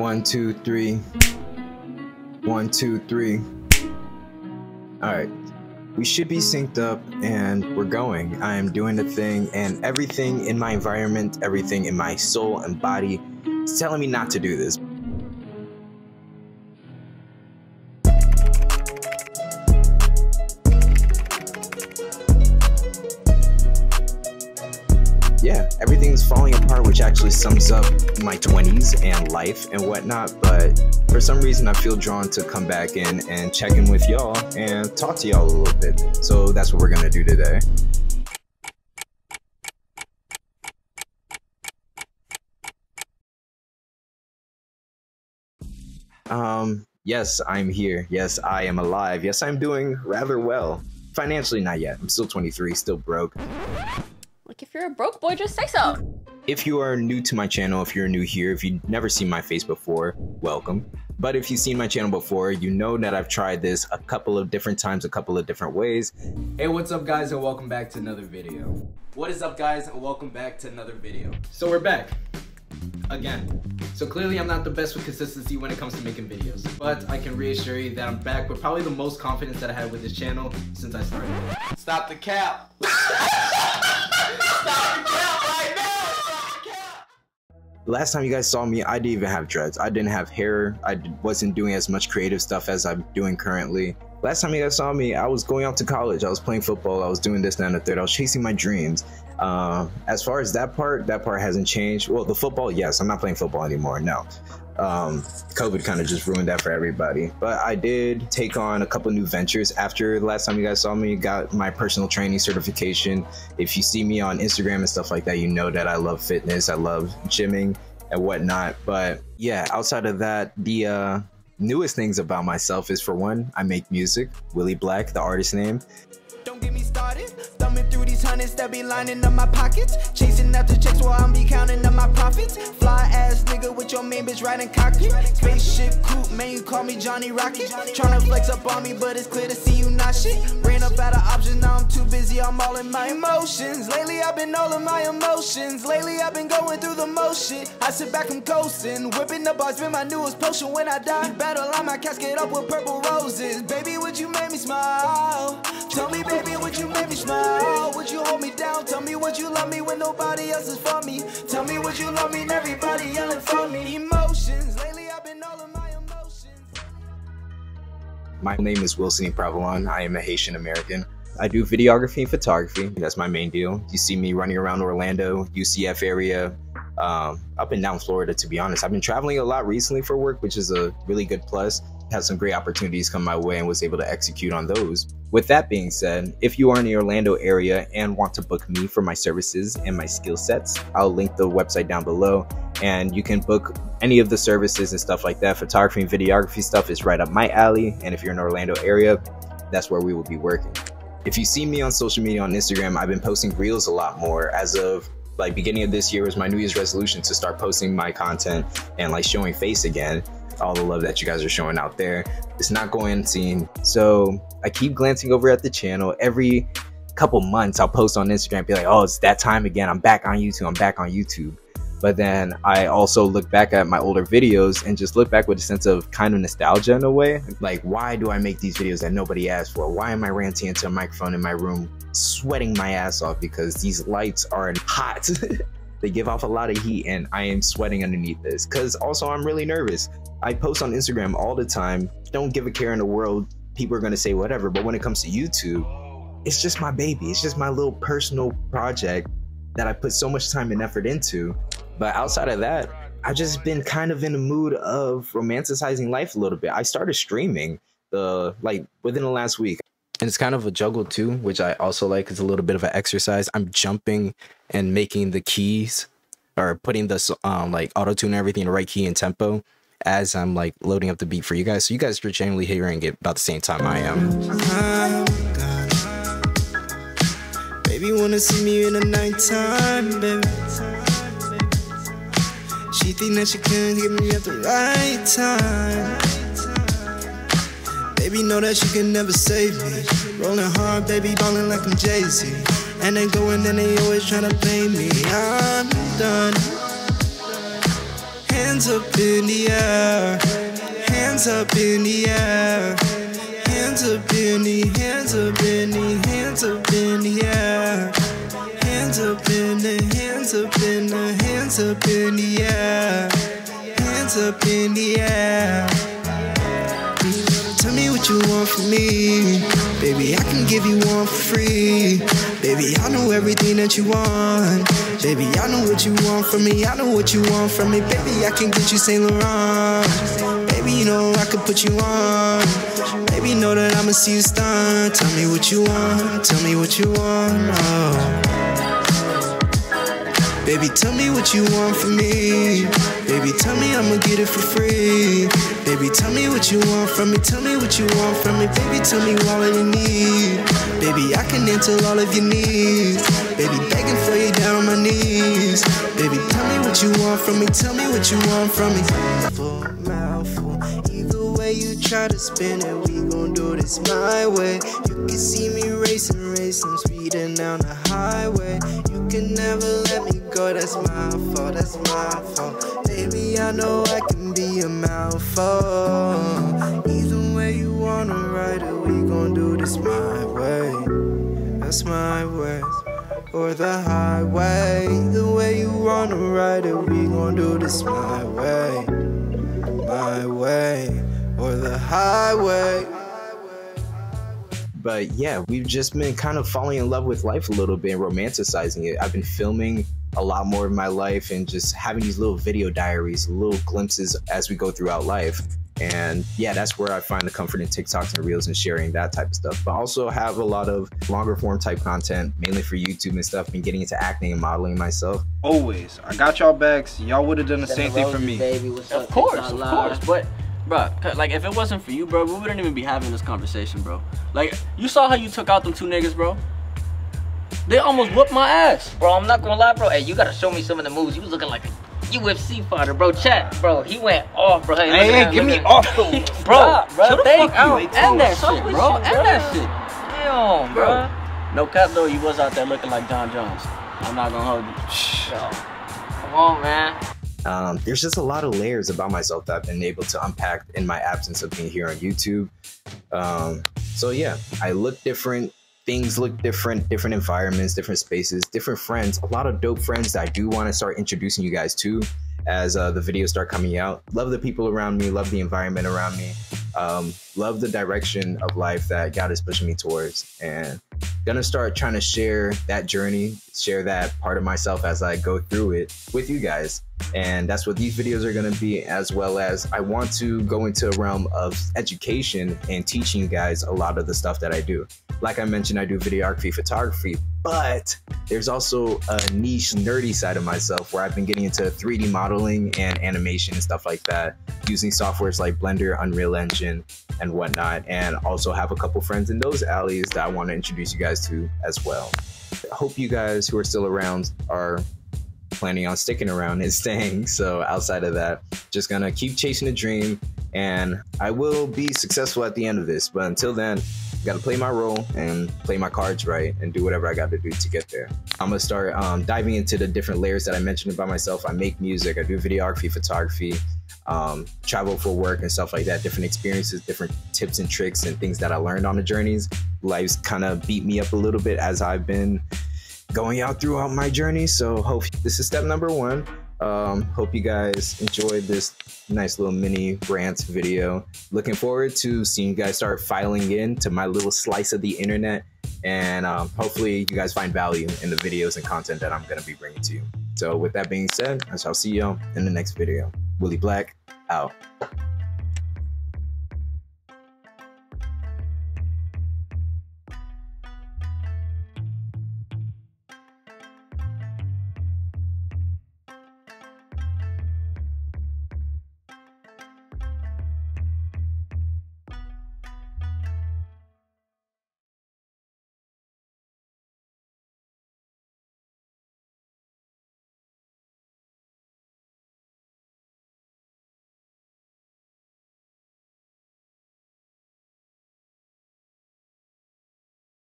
One, two, three. One, two, three. All right. We should be synced up and we're going. I am doing the thing, and everything in my environment, everything in my soul and body is telling me not to do this. Everything's falling apart, which actually sums up my 20s and life and whatnot. But for some reason, I feel drawn to come back in and check in with y'all and talk to y'all a little bit. So that's what we're gonna do today. Um, yes, I'm here. Yes, I am alive. Yes, I'm doing rather well. Financially, not yet. I'm still 23, still broke. Like, if you're a broke boy, just say so. If you are new to my channel, if you're new here, if you've never seen my face before, welcome. But if you've seen my channel before, you know that I've tried this a couple of different times, a couple of different ways. Hey, what's up guys and welcome back to another video. What is up guys and welcome back to another video. So we're back again. So clearly I'm not the best with consistency when it comes to making videos, but I can reassure you that I'm back with probably the most confidence that I had with this channel since I started. Stop the cap. Last time you guys saw me, I didn't even have dreads. I didn't have hair. I wasn't doing as much creative stuff as I'm doing currently. Last time you guys saw me, I was going out to college. I was playing football. I was doing this, that, and the third. I was chasing my dreams. Uh, as far as that part, that part hasn't changed. Well, the football, yes, I'm not playing football anymore. No. Um, COVID kind of just ruined that for everybody. But I did take on a couple new ventures after the last time you guys saw me. Got my personal training certification. If you see me on Instagram and stuff like that, you know that I love fitness. I love gymming and whatnot. But yeah, outside of that, the uh, newest things about myself is for one, I make music. Willy Black, the artist name. These hundreds that be lining up my pockets. Chasing after checks while I'm be counting up my profits. Fly ass nigga with your main bitch riding cocky. Spaceship coupe, man, you call me Johnny Rocket. Tryna flex up on me, but it's clear to see you not shit. Ran up out of options, now I'm too busy, I'm all in my emotions. Lately I've been all in my emotions. Lately I've been going through the shit. I sit back, I'm coasting. Whipping the bars, been my newest potion when I die. You better line my casket up with purple roses. Baby, would you make me smile? Tell me, baby, would you make me smile? Would you hold me down? Tell me, would you love me when nobody else is for me? Tell me, would you love me and everybody yelling for me? Emotions, lately I've been all in my emotions. My name is Wilson Previlon. I am a Haitian American. I do videography and photography. That's my main deal. You see me running around Orlando, UCF area, um, up and down Florida, to be honest. I've been traveling a lot recently for work, which is a really good plus. Had some great opportunities come my way and was able to execute on those. With that being said, if you are in the Orlando area and want to book me for my services and my skill sets, I'll link the website down below and you can book any of the services and stuff like that. Photography and videography stuff is right up my alley. And if you're in the Orlando area, that's where we will be working. If you see me on social media on Instagram, I've been posting reels a lot more as of like beginning of this year was my New Year's resolution to start posting my content and like showing face again. All the love that you guys are showing out there. It's not going unseen. So I keep glancing over at the channel every couple months. I'll post on Instagram, be like, oh, it's that time again. I'm back on YouTube. I'm back on YouTube. But then I also look back at my older videos and just look back with a sense of kind of nostalgia in a way. Like, why do I make these videos that nobody asked for? Why am I ranting into a microphone in my room, sweating my ass off because these lights are hot? they give off a lot of heat and I am sweating underneath this. Because also, I'm really nervous. I post on Instagram all the time. Don't give a care in the world. People are to say whatever. But when it comes to YouTube, it's just my baby. It's just my little personal project that I put so much time and effort into. But outside of that, I've just been kind of in the mood of romanticizing life a little bit. I started streaming the like within the last week. And it's kind of a juggle too, which I also like. It's a little bit of an exercise. I'm jumping and making the keys or putting the um, like auto tune everything the right key and tempo as I'm like loading up the beat for you guys. So you guys are generally hearing it about the same time I am. Baby, wanna see me in the nighttime, baby. She think that she can get me at the right time. Baby, know that she can never save me. Rolling hard, baby, ballin' like I'm Jay Z. And they going and they always tryna play me. I'm done. Hands up in the air, hands up in the air. Hands up in the, hands up in the, hands up in the air. Hands up in the, hands up in the, hands up in the air. Hands up in the air. What you want from me. Baby, I can give you one for free. Baby, I know everything that you want. Baby, I know what you want from me. I know what you want from me. Baby, I can get you Saint Laurent. Baby, you know I can put you on. Baby, know that I'ma see you stun. Tell me what you want. Tell me what you want. Oh. Baby, tell me what you want from me. Baby, tell me I'ma get it for free. Baby, tell me what you want from me. Tell me what you want from me. Baby, tell me all that you need. Baby, I can answer all of your needs. Baby, begging for you down on my knees. Baby, tell me what you want from me. Tell me what you want from me. Full mouthful. Either way you try to spin it, we gon' do this my way. You can see me racing, racing, speeding down the highway. Can never let me go. That's my fault. That's my fault. Baby, I know I can be a mouthful. Either way you wanna ride it, we gon' do this my way. That's my way. Or the highway. Either way you wanna ride it, we gon' do this my way. My way. Or the highway. But yeah, we've just been kind of falling in love with life a little bit and romanticizing it. I've been filming a lot more of my life and just having these little video diaries, little glimpses as we go throughout life. And yeah, that's where I find the comfort in TikToks and Reels and sharing that type of stuff. But also have a lot of longer form type content, mainly for YouTube and stuff. Been getting into acting and modeling myself. Always. I got y'all backs. Y'all would have done the same thing for me. Baby, what's Of up, course, TikTok of Live? course. But, bruh, 'cause, like, if it wasn't for you, bro, we wouldn't even be having this conversation, bro. Like, you saw how you took out them two niggas, bro? They almost whooped my ass. Bro, I'm not gonna lie, bro. Hey, you gotta show me some of the moves. You was looking like a UFC fighter, bro. Chat, bro. He went off, bro. Hey, look Hey, hey, him, get look me off the bro. Stop, bro. chill the Thank fuck you. out. End that shit, bro. shit, End that shit. Damn, bro. No cap though, you was out there looking like Jon Jones. I'm not gonna hold you. Come on, man. Um, there's just a lot of layers about myself that I've been able to unpack in my absence of being here on YouTube. Um, so yeah, I look different. Things look different, different environments, different spaces, different friends. A lot of dope friends that I do want to start introducing you guys to as uh, the videos start coming out. Love the people around me, love the environment around me, um, love the direction of life that God is pushing me towards, and gonna start trying to share that journey, share that part of myself as I go through it with you guys. And that's what these videos are going to be, as well as I want to go into a realm of education and teaching you guys a lot of the stuff that I do. Like I mentioned, I do videography, photography, but there's also a niche, nerdy side of myself where I've been getting into 3D modeling and animation and stuff like that, using softwares like Blender, Unreal Engine, and whatnot. And also have a couple friends in those alleys that I want to introduce you guys to as well. I hope you guys who are still around are planning on sticking around and staying. So outside of that, just gonna keep chasing the dream and I will be successful at the end of this. But until then, gotta play my role and play my cards right and do whatever I gotta do to get there. I'm gonna start um, diving into the different layers that I mentioned about myself. I make music, I do videography, photography, um, travel for work and stuff like that, different experiences, different tips and tricks and things that I learned on the journeys. Life's kind of beat me up a little bit as I've been going out throughout my journey. So hope this is step number one. Um, hope you guys enjoyed this nice little mini rant video. Looking forward to seeing you guys start filing in to my little slice of the internet. And um, hopefully you guys find value in the videos and content that I'm going to be bringing to you. So with that being said, I shall see y'all in the next video. Willy Black out.